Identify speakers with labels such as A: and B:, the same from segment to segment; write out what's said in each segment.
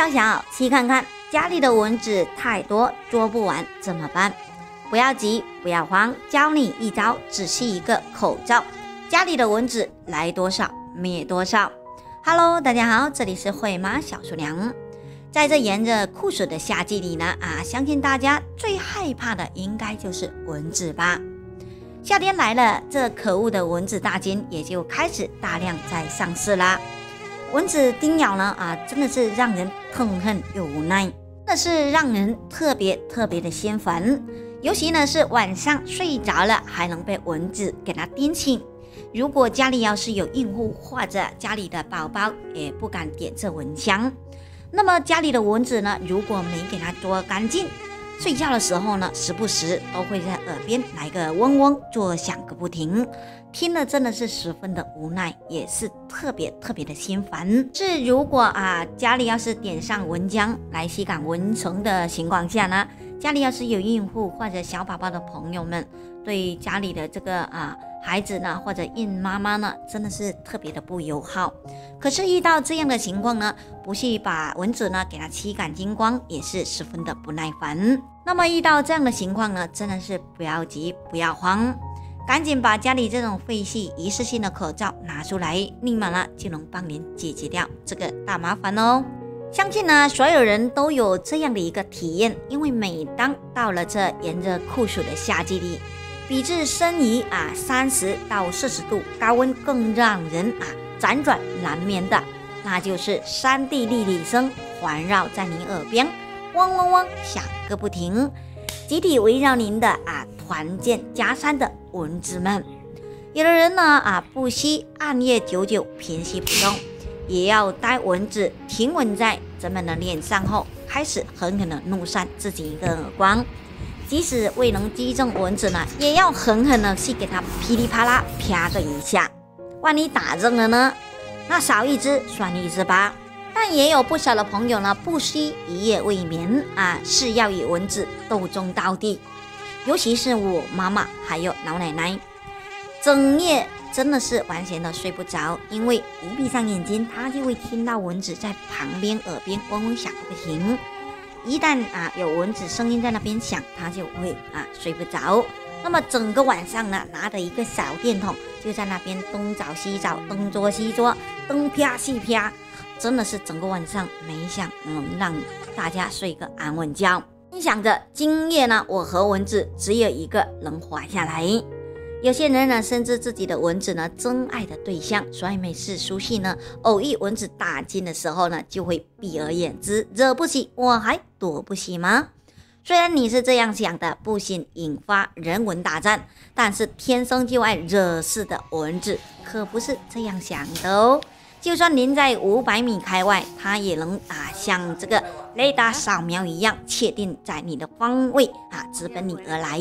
A: 小小，细看看家里的蚊子太多，捉不完怎么办？不要急，不要慌，教你一招，只是一个口罩，家里的蚊子来多少灭多少。Hello，大家好，这里是慧妈小厨娘。在这炎热酷暑的夏季里呢，啊，相信大家最害怕的应该就是蚊子吧。夏天来了，这可恶的蚊子大军也就开始大量在上市啦。蚊子叮咬呢，啊，真的是让人痛恨又无奈，真的是让人特别特别的心烦。尤其呢是晚上睡着了，还能被蚊子给它叮醒。如果家里要是有孕妇或者家里的宝宝，也不敢点这蚊香。那么家里的蚊子呢，如果没给它捉干净，睡觉的时候呢，时不时都会在耳边来个嗡嗡作响个不停，听了真的是十分的无奈，也是特别特别的心烦。是如果啊家里要是点上蚊香来驱赶蚊虫的情况下呢？家里要是有孕妇或者小宝宝的朋友们，对家里的这个啊孩子呢，或者孕妈妈呢，真的是特别的不友好。可是遇到这样的情况呢，不去把蚊子呢给它驱赶精光，也是十分的不耐烦。那么遇到这样的情况呢，真的是不要急，不要慌，赶紧把家里这种废弃一次性的口罩拿出来，立马呢就能帮您解决掉这个大麻烦哦。相信呢，所有人都有这样的一个体验，因为每当到了这炎热酷暑的夏季里，比至生于啊三十到四十度高温更让人啊辗转难眠的，那就是山地立体声环绕在你耳边，嗡嗡嗡响个不停，集体围绕您的啊团建加山的蚊子们。有的人呢啊不惜暗夜久久平息不动。也要待蚊子停稳在咱们的脸上后，开始狠狠的怒扇自己一个耳光。即使未能击中蚊子呢，也要狠狠的去给它噼里啪啦啪个一下。万一打中了呢，那少一只算一只吧。但也有不少的朋友呢，不惜一夜未眠啊，是要与蚊子斗争到底。尤其是我妈妈还有老奶奶，整夜。真的是完全的睡不着，因为一闭上眼睛，他就会听到蚊子在旁边耳边嗡嗡响个不停。一旦啊有蚊子声音在那边响，他就会啊睡不着。那么整个晚上呢，拿着一个小电筒就在那边东找西找，东捉西捉，东啪西啪，真的是整个晚上没想能让大家睡个安稳觉。心想着今夜呢，我和蚊子只有一个能活下来。有些人呢，深知自己的蚊子呢，真爱的对象，所以每次出戏呢，偶遇蚊子打进的时候呢，就会避而远之，惹不起我还躲不起吗？虽然你是这样想的，不幸引发人蚊大战，但是天生就爱惹事的蚊子可不是这样想的哦。就算您在五百米开外，它也能啊，像这个雷达扫描一样，确定在你的方位啊，直奔你而来。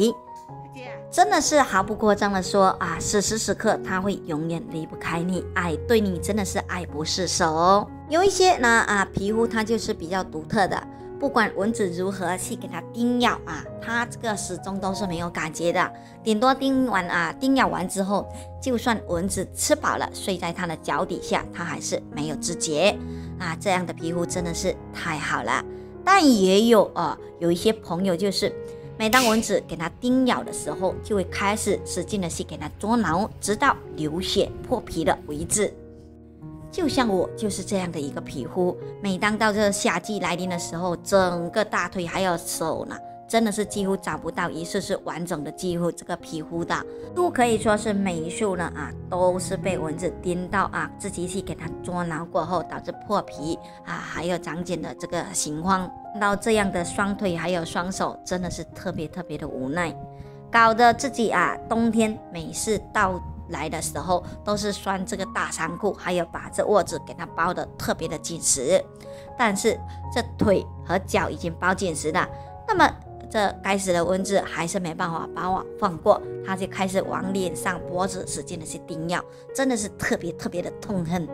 A: 真的是毫不夸张的说啊，此时此刻它会永远离不开你，爱对你真的是爱不释手哦。有一些呢啊，皮肤它就是比较独特的，不管蚊子如何去给它叮咬啊，它这个始终都是没有感觉的，顶多叮完啊，叮咬完之后，就算蚊子吃饱了睡在它的脚底下，它还是没有知觉啊。这样的皮肤真的是太好了，但也有啊，有一些朋友就是。每当蚊子给它叮咬的时候，就会开始使劲的去给它捉挠，直到流血破皮了为止。就像我就是这样的一个皮肤，每当到这夏季来临的时候，整个大腿还有手呢。真的是几乎找不到一次是完整的，肌肤这个皮肤的都可以说是每一处呢啊，都是被蚊子叮到啊，自己去给它捉挠过后导致破皮啊，还有长茧的这个情况。看到这样的双腿还有双手，真的是特别特别的无奈，搞得自己啊，冬天每次到来的时候都是穿这个大长裤，还有把这袜子给它包的特别的紧实。但是这腿和脚已经包紧实了，那么。这该死的蚊子还是没办法把我放过，它就开始往脸上、脖子使劲的去叮咬，真的是特别特别的痛恨。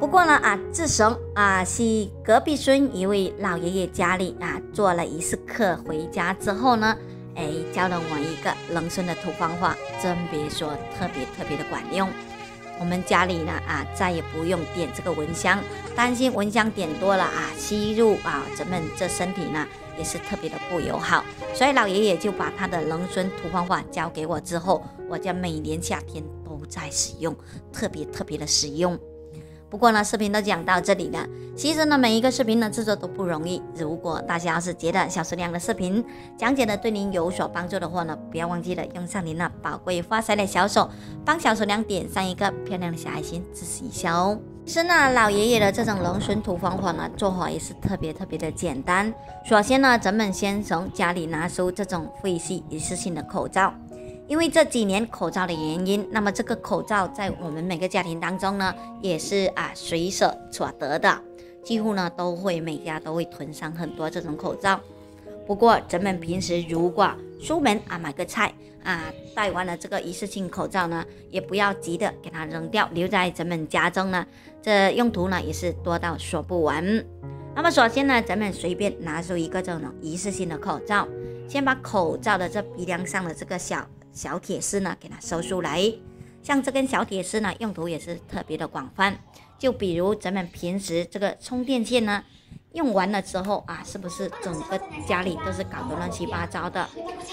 A: 不过呢，啊，自从啊去隔壁村一位老爷爷家里啊做了一次客回家之后呢，哎，教了我一个人生的土方法，真别说特别特别的管用。我们家里呢啊再也不用点这个蚊香，担心蚊香点多了啊吸入啊咱们这身体呢也是特别的不友好，所以老爷爷就把他的龙孙土方法交给我之后，我家每年夏天都在使用，特别特别的实用。不过呢，视频都讲到这里了。其实呢，每一个视频的制作都不容易。如果大家要是觉得小食娘的视频讲解的对您有所帮助的话呢，不要忘记了用上您那宝贵发财的小手，帮小食娘点上一个漂亮的小爱心，支持一下哦。其实呢，老爷爷的这种龙孙土方法呢，做法也是特别特别的简单。首先呢，咱们先从家里拿出这种废弃一次性的口罩。因为这几年口罩的原因，那么这个口罩在我们每个家庭当中呢，也是啊随手所得的，几乎呢都会每家都会囤上很多这种口罩。不过咱们平时如果出门啊买个菜啊，戴完了这个一次性口罩呢，也不要急的给它扔掉，留在咱们家中呢，这用途呢也是多到说不完。那么首先呢，咱们随便拿出一个这种一次性的口罩，先把口罩的这鼻梁上的这个小。小铁丝呢，给它收出来。像这根小铁丝呢，用途也是特别的广泛。就比如咱们平时这个充电线呢，用完了之后啊，是不是整个家里都是搞得乱七八糟的？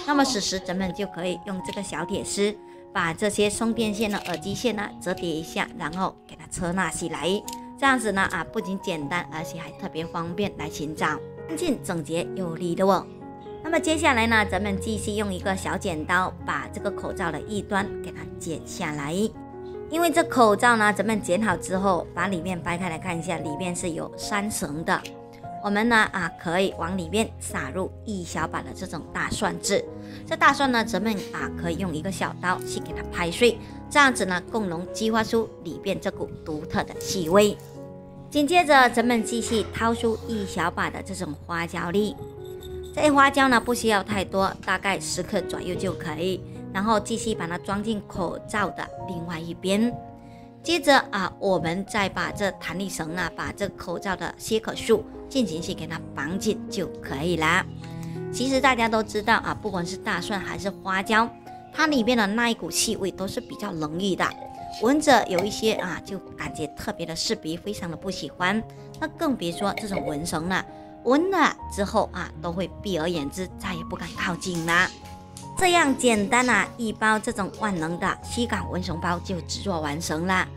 A: 那么此时咱们就可以用这个小铁丝，把这些充电线的耳机线呢折叠一下，然后给它车纳起来。这样子呢啊，不仅简单，而且还特别方便来寻找，干净整洁有力的哦。那么接下来呢，咱们继续用一个小剪刀把这个口罩的一端给它剪下来。因为这口罩呢，咱们剪好之后，把里面掰开来看一下，里面是有三层的。我们呢啊，可以往里面撒入一小把的这种大蒜汁。这大蒜呢，咱们啊可以用一个小刀去给它拍碎，这样子呢，更能激发出里边这股独特的气味。紧接着，咱们继续掏出一小把的这种花椒粒。这些花椒呢不需要太多，大概十克左右就可以。然后继续把它装进口罩的另外一边。接着啊，我们再把这弹力绳啊，把这口罩的切口处进行去给它绑紧就可以啦。其实大家都知道啊，不管是大蒜还是花椒，它里面的那一股气味都是比较浓郁的，闻着有一些啊，就感觉特别的刺鼻，非常的不喜欢。那更别说这种蚊虫了。闻了之后啊，都会避而远之，再也不敢靠近啦。这样简单啊，一包这种万能的吸感蚊虫包就制作完成了。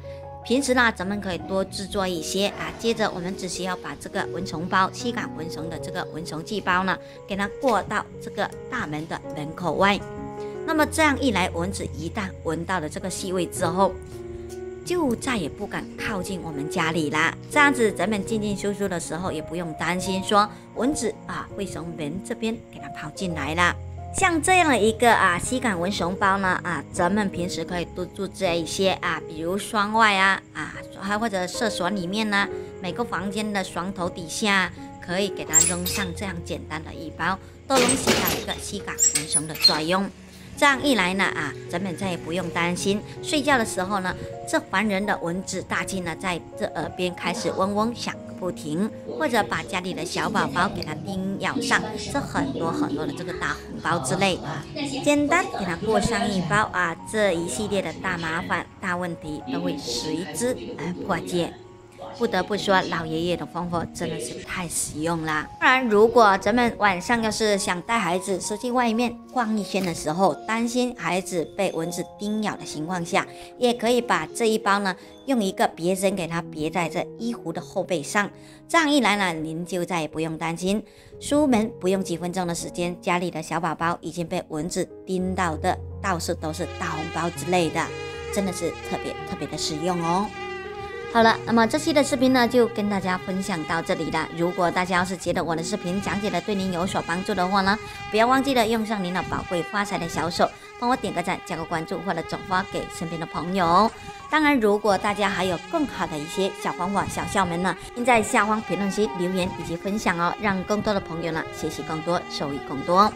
A: 平时呢，咱们可以多制作一些啊。接着我们只需要把这个蚊虫包吸感蚊虫的这个蚊虫剂包呢，给它过到这个大门的门口外。那么这样一来，蚊子一旦闻到了这个气味之后，就再也不敢靠近我们家里啦。这样子，咱们进进出出的时候也不用担心说蚊子啊会从门这边给它跑进来了。像这样的一个啊吸感蚊虫包呢啊，咱们平时可以多注这一些啊，比如窗外啊啊，还或者厕所里面呢，每个房间的床头底下可以给它扔上这样简单的一包，都能起到一个吸感蚊虫的作用。这样一来呢，啊，咱们再也不用担心睡觉的时候呢，这烦人的蚊子大军呢，在这耳边开始嗡嗡响个不停，或者把家里的小宝宝给它叮咬上，这很多很多的这个大红包之类，简单给它过上一包啊，这一系列的大麻烦、大问题都会随之而破解。不得不说，老爷爷的方法真的是太实用啦。当然，如果咱们晚上要是想带孩子出去外面逛一圈的时候，担心孩子被蚊子叮咬的情况下，也可以把这一包呢，用一个别针给它别在这衣服的后背上。这样一来呢，您就再也不用担心，出门不用几分钟的时间，家里的小宝宝已经被蚊子叮到的到处都是大红包之类的，真的是特别特别的实用哦。好了，那么这期的视频呢，就跟大家分享到这里了。如果大家要是觉得我的视频讲解的对您有所帮助的话呢，不要忘记了用上您的宝贵发财的小手，帮我点个赞、加个关注或者转发给身边的朋友。当然，如果大家还有更好的一些小方法、小窍门呢，请在下方评论区留言以及分享哦，让更多的朋友呢学习更多，受益更多。